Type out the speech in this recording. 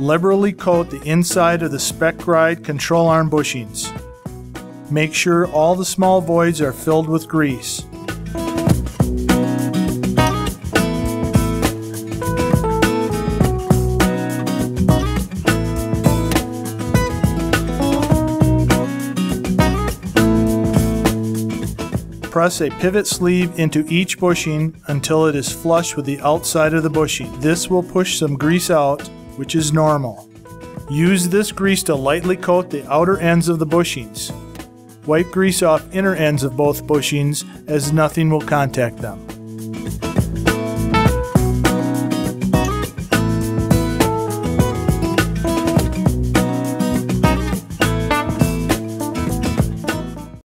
liberally coat the inside of the SpecRide control arm bushings. Make sure all the small voids are filled with grease. Press a pivot sleeve into each bushing until it is flush with the outside of the bushing. This will push some grease out, which is normal. Use this grease to lightly coat the outer ends of the bushings. Wipe grease off inner ends of both bushings as nothing will contact them.